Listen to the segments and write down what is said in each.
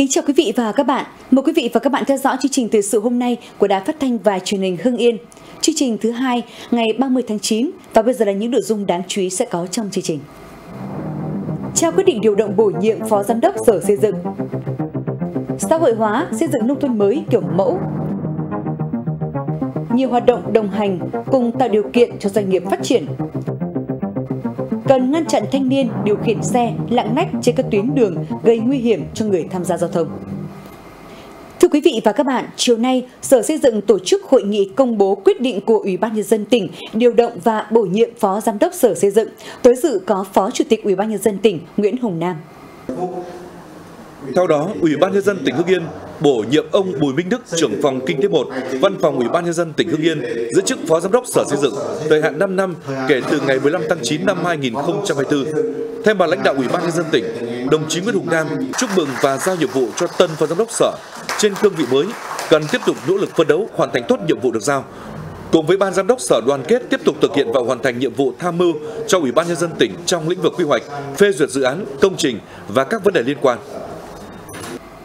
Kính chào quý vị và các bạn. Mời quý vị và các bạn theo dõi chương trình thời sự hôm nay của Đài Phát thanh và Truyền hình Hưng Yên. Chương trình thứ hai, ngày 30 tháng 9 và bây giờ là những nội dung đáng chú ý sẽ có trong chương trình. Trao quyết định điều động bổ nhiệm Phó Giám đốc Sở Xây dựng. Xã hội hóa, xây dựng nông thôn mới kiểu mẫu. Nhiều hoạt động đồng hành cùng tạo điều kiện cho doanh nghiệp phát triển cần ngăn chặn thanh niên điều khiển xe lạng lách trên các tuyến đường gây nguy hiểm cho người tham gia giao thông. Thưa quý vị và các bạn, chiều nay, Sở Xây dựng tổ chức hội nghị công bố quyết định của Ủy ban nhân dân tỉnh điều động và bổ nhiệm Phó Giám đốc Sở Xây dựng. Tới dự có Phó Chủ tịch Ủy ban nhân dân tỉnh Nguyễn Hồng Nam. Theo đó, Ủy ban nhân dân tỉnh Hưng Yên bổ nhiệm ông Bùi Minh Đức, trưởng phòng kinh tế 1, Văn phòng Ủy ban nhân dân tỉnh Hưng Yên giữ chức Phó Giám đốc Sở Xây dựng thời hạn 5 năm kể từ ngày 15 tháng 9 năm 2024. Thay mặt lãnh đạo Ủy ban nhân dân tỉnh, đồng chí Nguyễn Hùng Nam chúc mừng và giao nhiệm vụ cho tân Phó Giám đốc Sở trên cương vị mới cần tiếp tục nỗ lực phấn đấu hoàn thành tốt nhiệm vụ được giao. Cùng với ban giám đốc Sở đoàn kết tiếp tục thực hiện và hoàn thành nhiệm vụ tham mưu cho Ủy ban nhân dân tỉnh trong lĩnh vực quy hoạch, phê duyệt dự án, công trình và các vấn đề liên quan.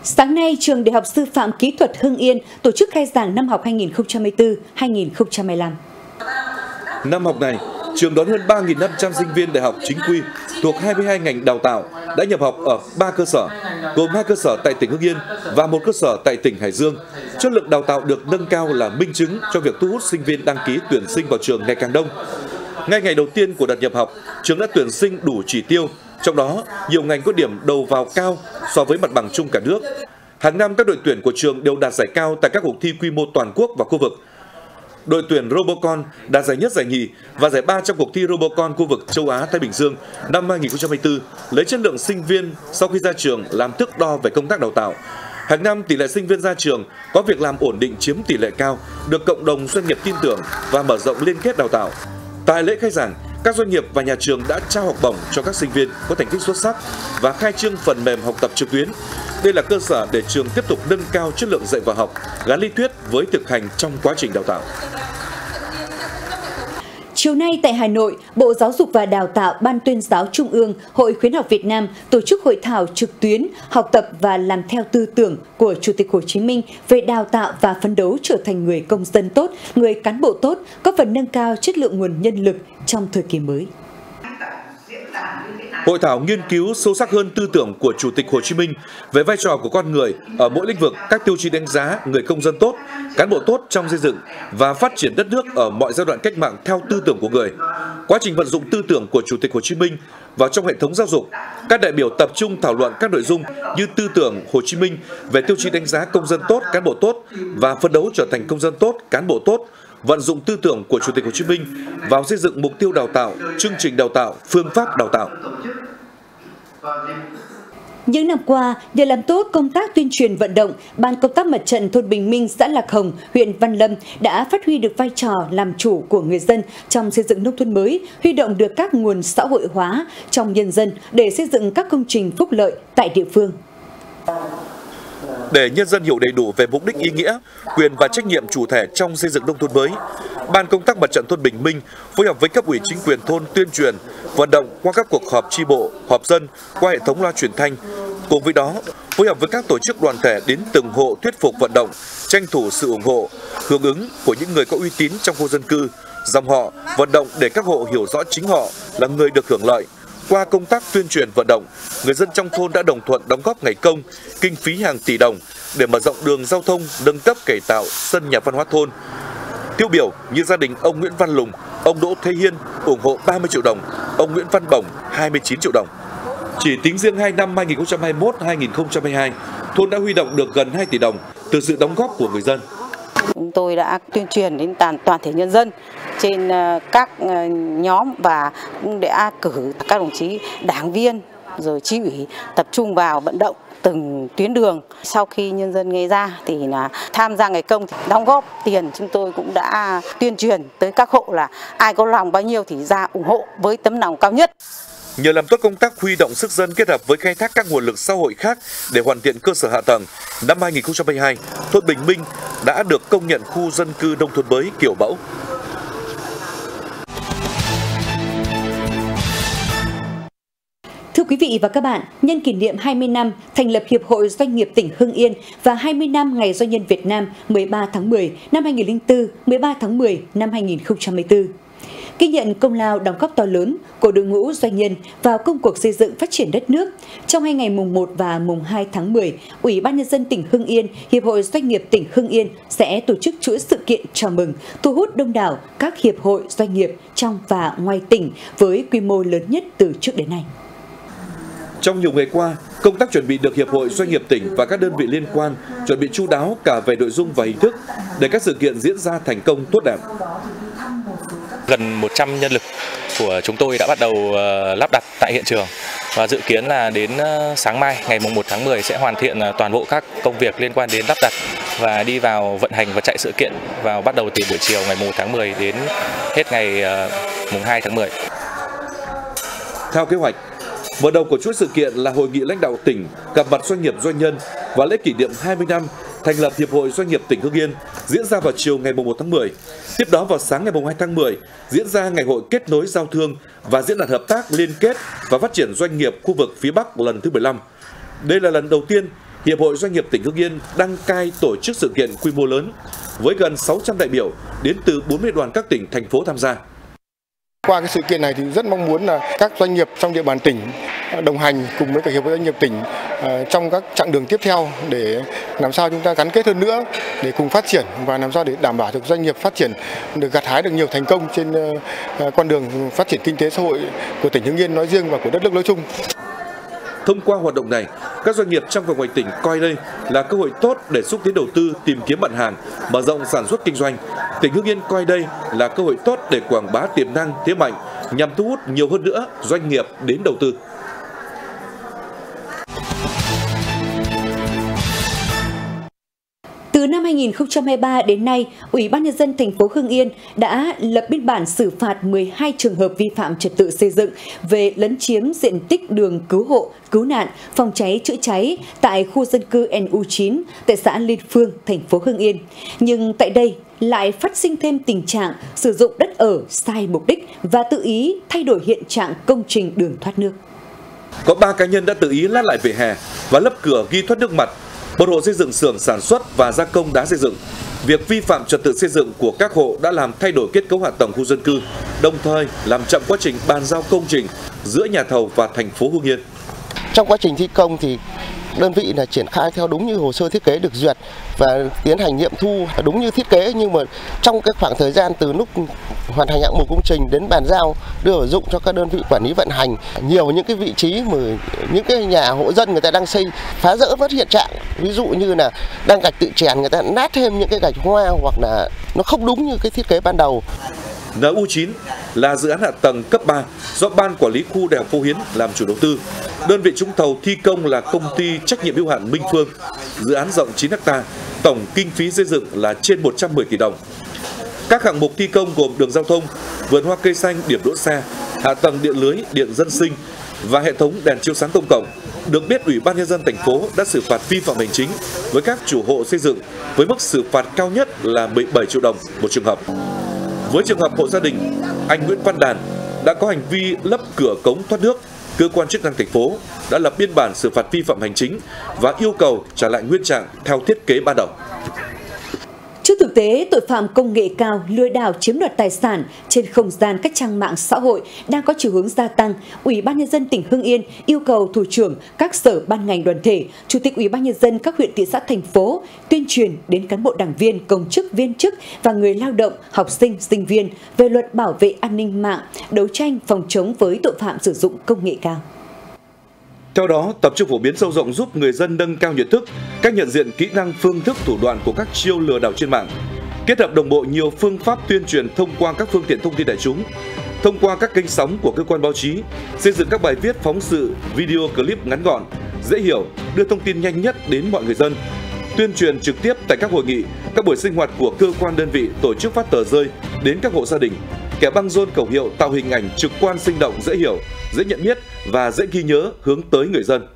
Sáng nay, Trường Đại học Sư phạm Kỹ thuật Hưng Yên tổ chức khai giảng năm học 2024-2025. Năm học này, trường đón hơn 3.500 sinh viên đại học chính quy thuộc 22 ngành đào tạo đã nhập học ở 3 cơ sở, gồm hai cơ sở tại tỉnh Hưng Yên và một cơ sở tại tỉnh Hải Dương. Chất lượng đào tạo được nâng cao là minh chứng cho việc thu hút sinh viên đăng ký tuyển sinh vào trường ngày càng đông. Ngay ngày đầu tiên của đợt nhập học, trường đã tuyển sinh đủ chỉ tiêu trong đó, nhiều ngành có điểm đầu vào cao so với mặt bằng chung cả nước. Hàng năm các đội tuyển của trường đều đạt giải cao tại các cuộc thi quy mô toàn quốc và khu vực. Đội tuyển Robocon đạt giải nhất giải nhì và giải ba trong cuộc thi Robocon khu vực châu Á Thái Bình Dương năm 2024, lấy chất lượng sinh viên sau khi ra trường làm thước đo về công tác đào tạo. Hàng năm tỷ lệ sinh viên ra trường có việc làm ổn định chiếm tỷ lệ cao, được cộng đồng doanh nghiệp tin tưởng và mở rộng liên kết đào tạo. Tại lễ khai giảng, các doanh nghiệp và nhà trường đã trao học bổng cho các sinh viên có thành tích xuất sắc và khai trương phần mềm học tập trực tuyến. Đây là cơ sở để trường tiếp tục nâng cao chất lượng dạy và học, gắn lý thuyết với thực hành trong quá trình đào tạo. Chiều nay tại Hà Nội, Bộ Giáo dục và Đào tạo, Ban tuyên giáo Trung ương, Hội khuyến học Việt Nam tổ chức hội thảo trực tuyến học tập và làm theo tư tưởng của Chủ tịch Hồ Chí Minh về đào tạo và phấn đấu trở thành người công dân tốt, người cán bộ tốt, có phần nâng cao chất lượng nguồn nhân lực trong thời kỳ mới. Hội thảo nghiên cứu sâu sắc hơn tư tưởng của Chủ tịch Hồ Chí Minh về vai trò của con người ở mỗi lĩnh vực, các tiêu chí đánh giá người công dân tốt, cán bộ tốt trong xây dựng và phát triển đất nước ở mọi giai đoạn cách mạng theo tư tưởng của người. Quá trình vận dụng tư tưởng của Chủ tịch Hồ Chí Minh vào trong hệ thống giáo dục, các đại biểu tập trung thảo luận các nội dung như tư tưởng Hồ Chí Minh về tiêu chí đánh giá công dân tốt, cán bộ tốt và phấn đấu trở thành công dân tốt, cán bộ tốt, vận dụng tư tưởng của Chủ tịch Hồ Chí Minh vào xây dựng mục tiêu đào tạo, chương trình đào tạo, phương pháp đào tạo. Những năm qua, nhờ làm tốt công tác tuyên truyền vận động, Ban công tác mặt trận thôn Bình Minh, xã Lạc Hồng, huyện Văn Lâm đã phát huy được vai trò làm chủ của người dân trong xây dựng nông thôn mới, huy động được các nguồn xã hội hóa trong nhân dân để xây dựng các công trình phúc lợi tại địa phương. Để nhân dân hiểu đầy đủ về mục đích ý nghĩa, quyền và trách nhiệm chủ thể trong xây dựng nông thôn mới, Ban công tác mặt trận thôn Bình Minh phối hợp với cấp ủy chính quyền thôn tuyên truyền, vận động qua các cuộc họp tri bộ, họp dân, qua hệ thống loa truyền thanh. Cùng với đó, phối hợp với các tổ chức đoàn thể đến từng hộ thuyết phục vận động, tranh thủ sự ủng hộ, hưởng ứng của những người có uy tín trong khu dân cư, dòng họ, vận động để các hộ hiểu rõ chính họ là người được hưởng lợi, qua công tác tuyên truyền vận động, người dân trong thôn đã đồng thuận đóng góp ngày công, kinh phí hàng tỷ đồng để mở rộng đường giao thông, nâng cấp cải tạo sân nhà văn hóa thôn. Tiêu biểu như gia đình ông Nguyễn Văn Lùng, ông Đỗ Thế Hiên ủng hộ 30 triệu đồng, ông Nguyễn Văn Bổng 29 triệu đồng. Chỉ tính riêng 2 năm 2021-2022, thôn đã huy động được gần 2 tỷ đồng từ sự đóng góp của người dân. Tôi đã tuyên truyền đến toàn toàn thể nhân dân trên ờ, các ờ, nhóm và cũng đã cử các đồng chí đảng viên rồi chi ủy tập trung vào vận động từng tuyến đường. Sau khi nhân dân nghe ra thì là tham gia ngày công thì đóng góp tiền chúng tôi cũng đã tuyên truyền tới các hộ là ai có lòng bao nhiêu thì ra ủng hộ với tấm lòng cao nhất. Nhờ làm tốt công tác huy động sức dân kết hợp với khai thác các nguồn lực xã hội khác để hoàn thiện cơ sở hạ tầng, năm 2022, thôn Bình Minh đã được công nhận khu dân cư nông thôn mới kiểu mẫu. thưa quý vị và các bạn, nhân kỷ niệm 20 năm thành lập Hiệp hội Doanh nghiệp tỉnh Hưng Yên và 20 năm Ngày Doanh nhân Việt Nam 13 tháng 10 năm 2004, 13 tháng 10 năm 2014 ghi nhận công lao đóng góp to lớn của đội ngũ doanh nhân vào công cuộc xây dựng phát triển đất nước. Trong hai ngày mùng 1 và mùng 2 tháng 10, Ủy ban Nhân dân tỉnh Hưng Yên, Hiệp hội Doanh nghiệp tỉnh Hưng Yên sẽ tổ chức chuỗi sự kiện chào mừng, thu hút đông đảo các hiệp hội doanh nghiệp trong và ngoài tỉnh với quy mô lớn nhất từ trước đến nay. Trong nhiều ngày qua, công tác chuẩn bị được Hiệp hội Doanh nghiệp tỉnh và các đơn vị liên quan chuẩn bị chu đáo cả về nội dung và hình thức để các sự kiện diễn ra thành công tốt đẹp. Gần 100 nhân lực của chúng tôi đã bắt đầu ờ, lắp đặt tại hiện trường và dự kiến là đến ờ, sáng mai ngày mùng 1 tháng 10 sẽ hoàn thiện ờ, toàn bộ các công việc liên quan đến lắp đặt và đi vào vận hành và chạy sự kiện vào bắt đầu từ buổi chiều ngày mùng 1 tháng 10 đến hết ngày mùng 2 tháng 10. Theo kế hoạch, Mở đầu của chuỗi sự kiện là hội nghị lãnh đạo tỉnh gặp mặt doanh nghiệp doanh nhân và lễ kỷ niệm 20 năm thành lập Hiệp hội Doanh nghiệp tỉnh Hưng Yên diễn ra vào chiều ngày 1 tháng 10. Tiếp đó vào sáng ngày 2 tháng 10 diễn ra ngày hội kết nối giao thương và diễn đàn hợp tác liên kết và phát triển doanh nghiệp khu vực phía Bắc lần thứ 15. Đây là lần đầu tiên Hiệp hội Doanh nghiệp tỉnh Hưng Yên đăng cai tổ chức sự kiện quy mô lớn với gần 600 đại biểu đến từ 40 đoàn các tỉnh, thành phố tham gia. Qua cái sự kiện này thì rất mong muốn là các doanh nghiệp trong địa bàn tỉnh đồng hành cùng với cả hiệp hội doanh nghiệp tỉnh ờ, trong các chặng đường tiếp theo để làm sao chúng ta gắn kết hơn nữa để cùng phát triển và làm sao để đảm bảo được doanh nghiệp phát triển được gặt hái được nhiều thành công trên ờ, ờ, con đường phát triển kinh tế xã hội của tỉnh Hưng Yên nói riêng và của đất nước nói chung. Thông qua hoạt động này, các doanh nghiệp trong và ngoài tỉnh coi đây là cơ hội tốt để xúc tiến đầu tư, tìm kiếm mặt hàng, mở rộng sản xuất kinh doanh. Tỉnh Hưng Yên coi đây là cơ hội tốt để quảng bá tiềm năng, thế mạnh nhằm thu hút nhiều hơn nữa doanh nghiệp đến đầu tư. 2023 đến nay, Ủy ban nhân dân thành phố Hưng Yên đã lập biên bản xử phạt 12 trường hợp vi phạm trật tự xây dựng về lấn chiếm diện tích đường cứu hộ, cứu nạn, phòng cháy chữa cháy tại khu dân cư NU9 tại xã Liên Phương, thành phố Hưng Yên. Nhưng tại đây lại phát sinh thêm tình trạng sử dụng đất ở sai mục đích và tự ý thay đổi hiện trạng công trình đường thoát nước. Có 3 cá nhân đã tự ý lát lại vỉa hè và lấp cửa ghi thoát nước mặt một hộ xây dựng xưởng sản xuất và gia công đá xây dựng. Việc vi phạm trật tự xây dựng của các hộ đã làm thay đổi kết cấu hạ tầng khu dân cư, đồng thời làm chậm quá trình bàn giao công trình giữa nhà thầu và thành phố Hưng Yên. Trong quá trình thi công thì đơn vị là triển khai theo đúng như hồ sơ thiết kế được duyệt và tiến hành nghiệm thu đúng như thiết kế, nhưng mà trong cái khoảng thời gian từ lúc hoàn thành hạng mục công trình đến bàn giao, đưa vào dụng cho các đơn vị quản lý vận hành, nhiều những cái vị trí mà những cái nhà hộ dân người ta đang xây phá rỡ mất hiện trạng. Ví dụ như là đang gạch tự chèn người ta nát thêm những cái gạch hoa hoặc là nó không đúng như cái thiết kế ban đầu. NU9 là dự án hạ tầng cấp 3 do Ban Quản lý Khu Đại học Phú Hiến làm chủ đầu tư. Đơn vị trúng thầu thi công là công ty trách nhiệm hữu hạn Minh Phương. Dự án rộng 9 ha, tổng kinh phí xây dựng là trên 110 tỷ đồng. Các hạng mục thi công gồm đường giao thông, vườn hoa cây xanh, điểm đỗ xe, hạ tầng điện lưới, điện dân sinh và hệ thống đèn chiếu sáng công cộng. Được biết, Ủy ban nhân dân thành phố đã xử phạt vi phạm hành chính với các chủ hộ xây dựng với mức xử phạt cao nhất là 17 triệu đồng một trường hợp. Với trường hợp hộ gia đình, anh Nguyễn Văn Đàn đã có hành vi lấp cửa cống thoát nước, cơ quan chức năng thành phố đã lập biên bản xử phạt vi phạm hành chính và yêu cầu trả lại nguyên trạng theo thiết kế ban đầu. Thực tế, tội phạm công nghệ cao lừa đảo chiếm đoạt tài sản trên không gian các trang mạng xã hội đang có chiều hướng gia tăng, Ủy ban nhân dân tỉnh Hưng Yên yêu cầu thủ trưởng các sở ban ngành đoàn thể, chủ tịch Ủy ban nhân dân các huyện thị xã thành phố tuyên truyền đến cán bộ đảng viên, công chức, viên chức và người lao động, học sinh, sinh viên về luật bảo vệ an ninh mạng, đấu tranh phòng chống với tội phạm sử dụng công nghệ cao. Theo đó, tập trung phổ biến sâu rộng giúp người dân nâng cao nhận thức, cách nhận diện kỹ năng, phương thức, thủ đoạn của các chiêu lừa đảo trên mạng, kết hợp đồng bộ nhiều phương pháp tuyên truyền thông qua các phương tiện thông tin đại chúng, thông qua các kênh sóng của cơ quan báo chí, xây dựng các bài viết phóng sự, video clip ngắn gọn, dễ hiểu, đưa thông tin nhanh nhất đến mọi người dân, tuyên truyền trực tiếp tại các hội nghị, các buổi sinh hoạt của cơ quan đơn vị tổ chức phát tờ rơi đến các hộ gia đình, kẻ băng rôn khẩu hiệu tạo hình ảnh trực quan sinh động dễ hiểu, dễ nhận biết và dễ ghi nhớ hướng tới người dân.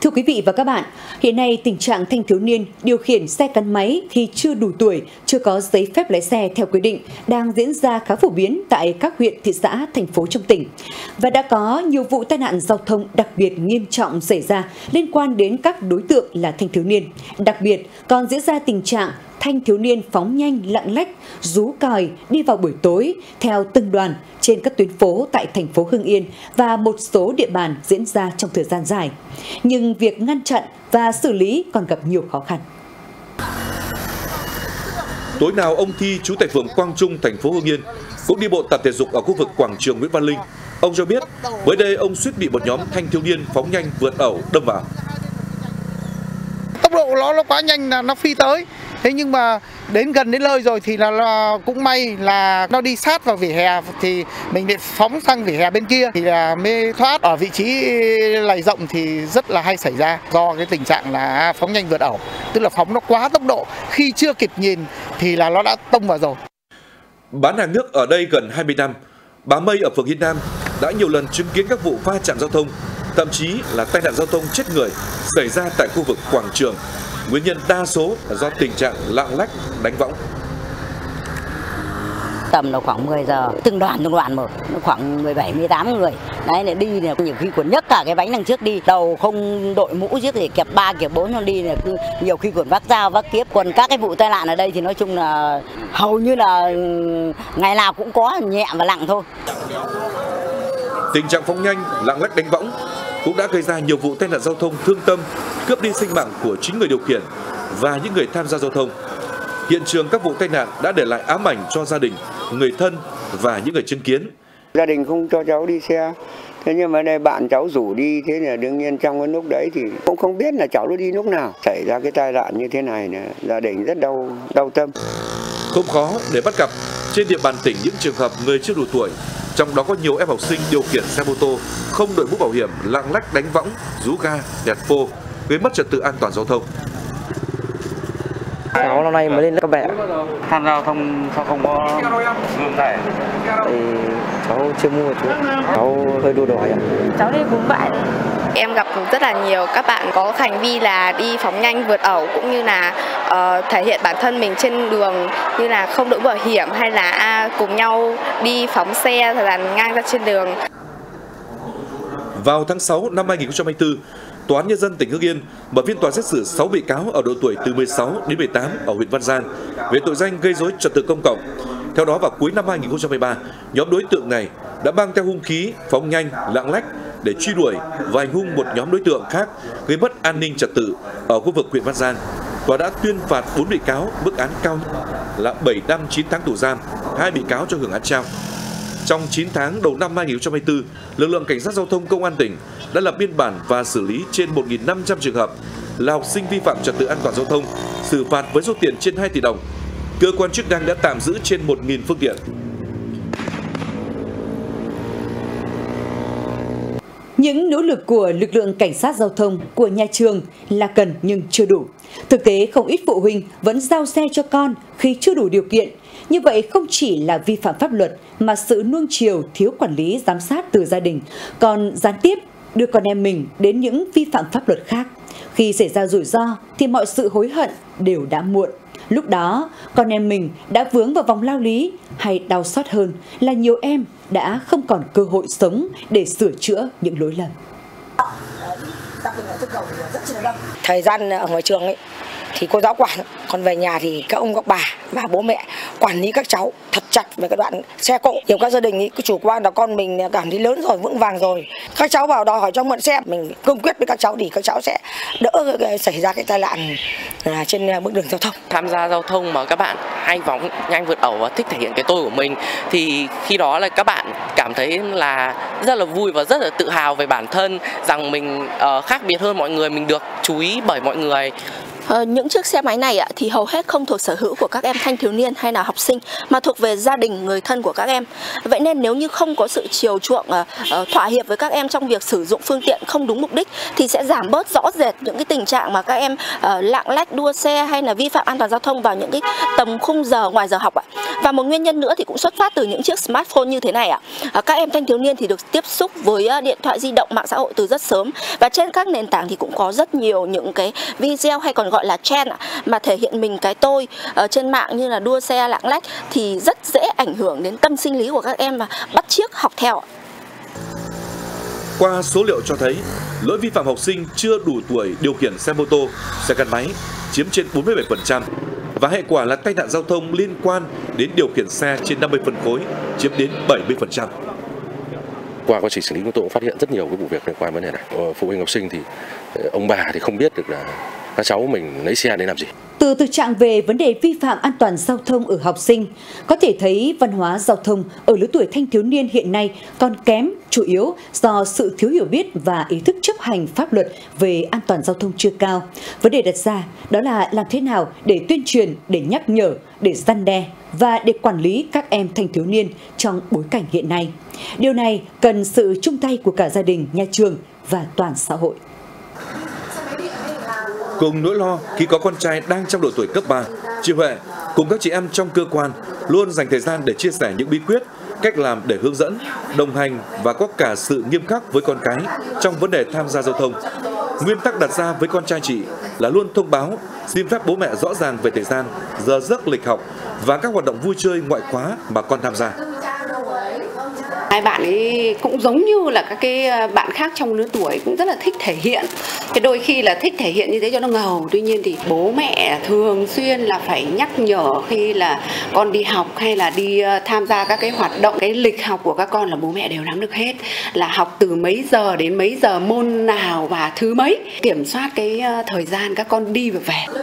Thưa quý vị và các bạn, hiện nay tình trạng thanh thiếu niên điều khiển xe gắn máy khi chưa đủ tuổi, chưa có giấy phép lái xe theo quy định đang diễn ra khá phổ biến tại các huyện, thị xã, thành phố trong tỉnh. Và đã có nhiều vụ tai nạn giao thông đặc biệt nghiêm trọng xảy ra liên quan đến các đối tượng là thanh thiếu niên. Đặc biệt còn diễn ra tình trạng thanh thiếu niên phóng nhanh lạng lách, rú còi đi vào buổi tối theo từng đoàn trên các tuyến phố tại thành phố Hưng Yên và một số địa bàn diễn ra trong thời gian dài. Nhưng việc ngăn chặn và xử lý còn gặp nhiều khó khăn. Tối nào ông Thi chú tại phường Quang Trung, thành phố Hưng Yên cũng đi bộ tập thể dục ở khu vực quảng trường Nguyễn Văn Linh. Ông cho biết, mới đây ông suýt bị một nhóm thanh thiếu niên phóng nhanh vượt ẩu đâm vào. Tốc độ nó nó quá nhanh là nó phi tới thế nhưng mà đến gần đến nơi rồi thì là, là cũng may là nó đi sát vào vỉa hè thì mình bị phóng sang vỉa hè bên kia thì là mê thoát. Ở vị trí lầy rộng thì rất là hay xảy ra do cái tình trạng là phóng nhanh vượt ẩu tức là phóng nó quá tốc độ. Khi chưa kịp nhìn thì là nó đã tông vào rồi. Bán hàng nước ở đây gần 20 năm, bà Mây ở phường Hiên Nam đã nhiều lần chứng kiến các vụ va chạm giao thông, thậm chí là tai nạn giao thông chết người xảy ra tại khu vực quảng trường. Nguyên nhân đa số là do tình trạng lạng lách, đánh võng. Tầm là khoảng 10 giờ, từng đoàn từng đoàn một, khoảng 17 18 người. Đấy để đi này nhiều khi còn nhấc cả cái bánh đằng trước đi, đầu không đội mũ trước thì kẹp ba kẹp bốn nó đi này nhiều khi còn vác dao vác kiếp. Còn các cái vụ tai nạn ở đây thì nói chung là hầu như là ngày nào cũng có nhẹ và nặng thôi. Tình trạng phóng nhanh, lạng lách đánh võng cũng đã gây ra nhiều vụ tai nạn giao thông thương tâm, cướp đi sinh mạng của chính người điều khiển và những người tham gia giao thông. Hiện trường các vụ tai nạn đã để lại ám ảnh cho gia đình, người thân và những người chứng kiến. Gia đình không cho cháu đi xe, Thế nhưng mà đây bạn cháu rủ đi thế là đương nhiên trong cái lúc đấy thì cũng không biết là cháu nó đi lúc nào xảy ra cái tai nạn như thế này là gia đình rất đau đau tâm. Không khó để bắt gặp trên địa bàn tỉnh những trường hợp người chưa đủ tuổi trong đó có nhiều em học sinh điều khiển xe mô tô không đội mũ bảo hiểm, lạng lách đánh võng, rú ga, nẹt phô, gây mất trật tự an toàn giao thông. Cháu năm nay mới lên cấp bè. Tham gia giao thông sao không có gương này? Thì cháu chưa mua chú. Cháu hơi đua đòi ạ. Cháu đi cùng bạn. Em gặp rất là nhiều các bạn có hành vi là đi phóng nhanh vượt ẩu cũng như là uh, thể hiện bản thân mình trên đường như là không đội bảo hiểm hay là à, cùng nhau đi phóng xe dàn ngang ra trên đường. Vào tháng 6 năm 2024, Tòa án Nhân dân tỉnh Hưng Yên mở phiên tòa xét xử 6 bị cáo ở độ tuổi từ 16 đến 18 ở huyện Văn Giang về tội danh gây dối trật tự công cộng. Theo đó vào cuối năm 2013, nhóm đối tượng này đã mang theo hung khí, phóng nhanh, lạng lách để truy đuổi và hành hung một nhóm đối tượng khác gây mất an ninh trật tự ở khu vực huyện Văn Giang. Tòa đã tuyên phạt 4 bị cáo mức án cao nhất là 7 năm 9 tháng tù giam, hai bị cáo cho hưởng án treo. Trong 9 tháng đầu năm 2024, lực lượng cảnh sát giao thông công an tỉnh đã lập biên bản và xử lý trên 1.500 trường hợp là học sinh vi phạm trật tự an toàn giao thông, xử phạt với số tiền trên 2 tỷ đồng. Cơ quan chức năng đã tạm giữ trên 1.000 phương tiện. Những nỗ lực của lực lượng cảnh sát giao thông của nhà trường là cần nhưng chưa đủ. Thực tế không ít phụ huynh vẫn giao xe cho con khi chưa đủ điều kiện. Như vậy không chỉ là vi phạm pháp luật mà sự nuông chiều thiếu quản lý giám sát từ gia đình, còn gián tiếp đưa con em mình đến những vi phạm pháp luật khác. Khi xảy ra rủi ro thì mọi sự hối hận đều đã muộn. Lúc đó, con em mình đã vướng vào vòng lao lý hay đau xót hơn là nhiều em đã không còn cơ hội sống để sửa chữa những lỗi lầm. Thời gian ở ngoài trường ấy, thì cô giáo quản còn về nhà thì các ông các bà và bố mẹ quản lý các cháu thật chặt về cái đoạn xe cộ. Nhiều các gia đình ý, cứ chủ quan là con mình cảm thấy lớn rồi vững vàng rồi. Các cháu vào đòi hỏi cho mượn xe mình cương quyết với các cháu thì các cháu sẽ đỡ xảy ra cái tai nạn à, trên à, bước đường giao thông. Tham gia giao thông mà các bạn hay vóng nhanh vượt ẩu và thích thể hiện cái tôi của mình thì khi đó là các bạn cảm thấy là rất là vui và rất là tự hào về bản thân rằng mình uh, khác biệt hơn mọi người mình được chú ý bởi mọi người. Ờ, những chiếc xe máy này ạ, thì hầu hết không thuộc sở hữu của các em thanh thiếu niên hay là học sinh mà thuộc về gia đình người thân của các em. Vậy nên nếu như không có sự chiều chuộng uh, thỏa hiệp với các em trong việc sử dụng phương tiện không đúng mục đích thì sẽ giảm bớt rõ rệt những cái tình trạng mà các em uh, lạng lách đua xe hay là vi phạm an toàn giao thông vào những cái tầm khung giờ ngoài giờ học ạ. Và một nguyên nhân nữa thì cũng xuất phát từ những chiếc smartphone như thế này ạ. Các em thanh thiếu niên thì được tiếp xúc với điện thoại di động mạng xã hội từ rất sớm và trên các nền tảng thì cũng có rất nhiều những cái video hay còn gọi là trend mà thể hiện mình cái tôi ở trên mạng như là đua xe lạng lách thì rất dễ ảnh hưởng đến tâm sinh lý của các em và bắt chiếc học theo. Qua số liệu cho thấy, lỗi vi phạm học sinh chưa đủ tuổi điều khiển xe mô tô, xe gắn máy chiếm trên 47% và hệ quả là tai nạn giao thông liên quan đến điều khiển xe trên 50 phân khối chiếm đến 70% qua quá trình xử lý chúng tôi cũng phát hiện rất nhiều cái vụ việc liên quan vấn đề này ờ, phụ huynh học sinh thì ờ, ông bà thì không biết được là các cháu mình lấy xe để làm gì từ thực trạng về vấn đề vi phạm an toàn giao thông ở học sinh, có thể thấy văn hóa giao thông ở lứa tuổi thanh thiếu niên hiện nay còn kém, chủ yếu do sự thiếu hiểu biết và ý thức chấp hành pháp luật về an toàn giao thông chưa cao. Vấn đề đặt ra đó là làm thế nào để tuyên truyền, để nhắc nhở, để gian đe và để quản lý các em thanh thiếu niên trong bối cảnh hiện nay. Điều này cần sự chung tay của cả gia đình, nhà trường và toàn xã hội. Cùng nỗi lo khi có con trai đang trong độ tuổi cấp 3, chị Huệ cùng các chị em trong cơ quan luôn dành thời gian để chia sẻ những bí quyết, cách làm để hướng dẫn, đồng hành và có cả sự nghiêm khắc với con cái trong vấn đề tham gia giao thông. Nguyên tắc đặt ra với con trai chị là luôn thông báo, xin phép bố mẹ rõ ràng về thời gian, giờ giấc lịch học và các hoạt động vui chơi ngoại khóa mà con tham gia hai bạn ấy cũng giống như là các cái ờ, bạn khác trong lứa tuổi cũng rất là thích thể hiện. Cái đôi khi là thích thể hiện như thế cho nó ngầu, tuy nhiên thì bố mẹ thường xuyên là phải nhắc nhở khi là con đi học hay là đi ờ, tham gia các cái hoạt động, cái lịch học của các con là bố mẹ đều nắm được hết. Là học từ mấy giờ đến mấy giờ, môn nào và thứ mấy, kiểm soát cái ờ, thời gian các con đi và về.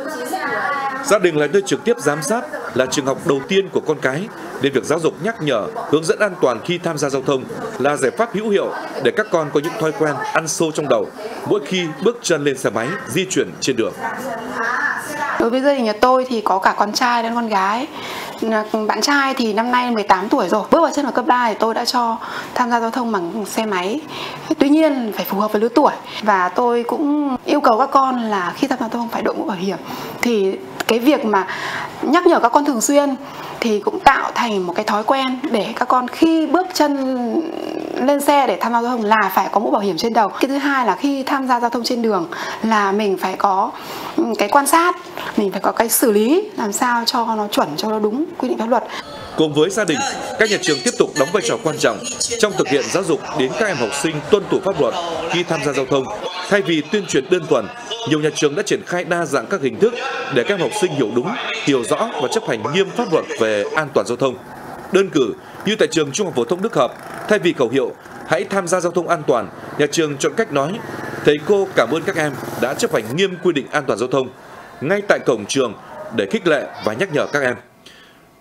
Gia đình là nơi trực tiếp giám sát là trường học đầu tiên của con cái nên việc giáo dục nhắc nhở, hướng dẫn an toàn khi tham gia giao thông là giải pháp hữu hiệu để các con có những thói quen ăn sâu trong đầu mỗi khi bước chân lên xe máy di chuyển trên đường. Đối với gia đình nhà tôi thì có cả con trai lẫn con gái. Bạn trai thì năm nay 18 tuổi rồi. Bước vào chân vào cấp 3 thì tôi đã cho tham gia giao thông bằng xe máy. Tuy nhiên phải phù hợp với lứa tuổi và tôi cũng yêu cầu các con là khi tham gia giao thông phải đội mũ bảo hiểm. Thì cái việc mà nhắc nhở các con thường xuyên thì cũng tạo thành một cái thói quen để các con khi bước chân lên xe để tham gia giao thông là phải có mũ bảo hiểm trên đầu. Cái thứ hai là khi tham gia giao thông trên đường là mình phải có ừ, cái quan sát, mình phải có cái xử lý làm sao cho nó chuẩn, cho nó đúng quy định pháp luật. Cùng với gia đình, các nhà trường tiếp tục đóng vai trò quan trọng trong thực hiện giáo dục đến các em học sinh tuân thủ pháp luật khi tham gia giao thông. Thay vì tuyên truyền đơn thuần, nhiều nhà trường đã triển khai đa dạng các hình thức để các em học sinh hiểu đúng, hiểu rõ và chấp hành nghiêm pháp luật về an toàn giao thông. Đơn cử như tại trường Trung học phổ thông Đức Hợp, thay vì khẩu hiệu hãy tham gia giao thông an toàn, nhà trường chọn cách nói thầy cô cảm ơn các em đã chấp hành nghiêm quy định an toàn giao thông ngay tại cổng trường để khích lệ và nhắc nhở các em.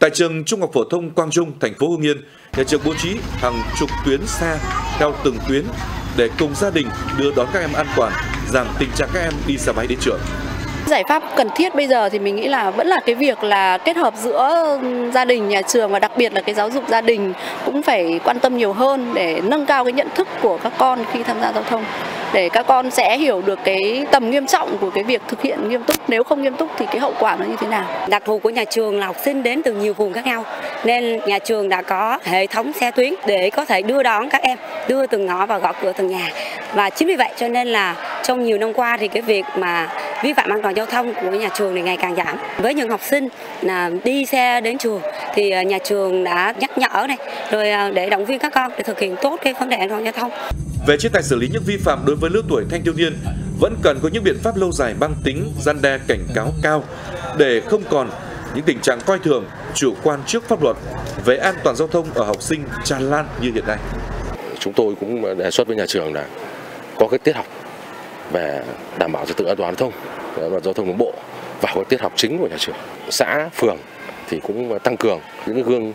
Tại trường Trung học phổ thông Quang Trung, thành phố Hưng Yên, nhà trường bố trí hàng chục tuyến xe theo từng tuyến để cùng gia đình đưa đón các em an toàn, giảm tình trạng các em đi xe máy đến trường. Giải pháp cần thiết bây giờ thì mình nghĩ là vẫn là cái việc là kết hợp giữa gia đình, nhà trường và đặc biệt là cái giáo dục gia đình cũng phải quan tâm nhiều hơn để nâng cao cái nhận thức của các con khi tham gia giao thông để các con sẽ hiểu được cái tầm nghiêm trọng của cái việc thực hiện nghiêm túc. Nếu không nghiêm túc thì cái hậu quả nó như thế nào? Đặc thù của nhà trường là học sinh đến từ nhiều vùng khác nhau, nên nhà trường đã có hệ thống xe tuyến để có thể đưa đón các em, đưa từng ngõ và gõ cửa từng nhà. Và chính vì vậy cho nên là trong nhiều năm qua thì cái việc mà vi phạm an toàn giao thông của nhà trường này ngày càng giảm với những học sinh là đi xe đến trường thì à, nhà trường đã nhắc nhở này rồi à, để động viên các con để thực hiện tốt cái vấn đề an toàn giao thông về chế tài xử lý những vi phạm đối với lứa tuổi thanh thiếu niên vẫn cần có những biện pháp lâu dài mang tính gian đe cảnh cáo cao để không còn những tình trạng coi thường chủ quan trước pháp luật về an toàn giao thông ở học sinh tràn lan như hiện nay. Chúng tôi cũng đề xuất với nhà trường là có cái tiết học về đảm bảo trật tự an toàn giao thông và giao thông đường bộ vào các tiết học chính của nhà trường. Xã, phường thì cũng tăng cường những cái gương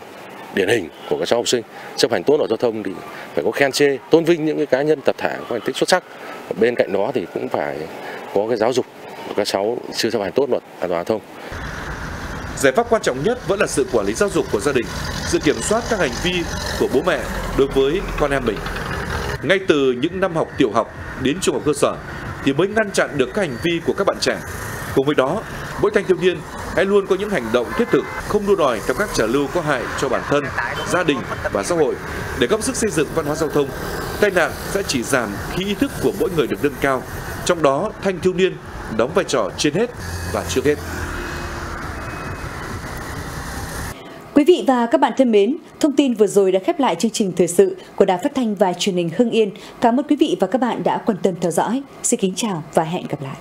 điển hình của các cháu học sinh chấp hành tốt luật giao thông thì phải có khen chê tôn vinh những cái cá nhân tập thể có thành tích xuất sắc bên cạnh đó thì cũng phải có cái giáo dục các cháu chưa chấp hành tốt luật an toàn giao thông. Giải pháp quan trọng nhất vẫn là sự quản lý giáo dục của gia đình, sự kiểm soát các hành vi của bố mẹ đối với con em mình. Ngay từ những năm học tiểu học đến trung học cơ sở thì mới ngăn chặn được các hành vi của các bạn trẻ. Cùng với đó, mỗi thanh thiếu niên hãy luôn có những hành động thiết thực, không đua đòi theo các trào lưu có hại cho bản thân, gia đình và xã hội để góp sức xây dựng văn hóa giao thông. Tai nạn sẽ chỉ giảm khi ý thức của mỗi người được nâng cao, trong đó thanh thiếu niên đóng vai trò trên hết và trước hết. Quý vị và các bạn thân mến, thông tin vừa rồi đã khép lại chương trình thời sự của Đài Phát thanh và Truyền hình Hưng Yên. Cảm ơn quý vị và các bạn đã quan tâm theo dõi. Xin kính chào và hẹn gặp lại.